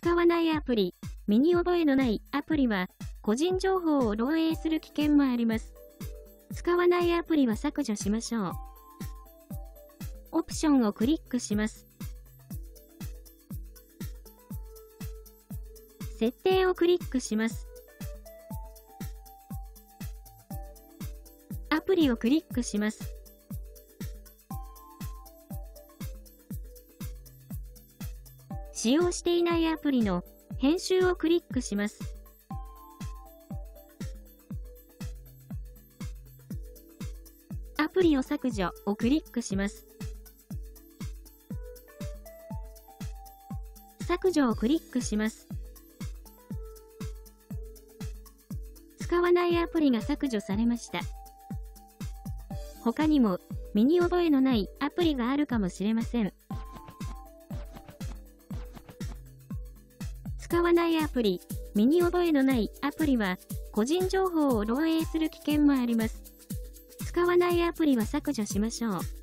使わないアプリ、身に覚えのないアプリは、個人情報を漏洩する危険もあります。使わないアプリは削除しましょう。オプションをクリックします。設定をクリックします。アプリをクリックします。使用していないアプリの編集をクリックします。アプリを削除をクリックします。削除をクリックします。使わないアプリが削除されました。他にも身に覚えのないアプリがあるかもしれません。使わないアプリ、身に覚えのないアプリは、個人情報を漏洩する危険もあります。使わないアプリは削除しましょう。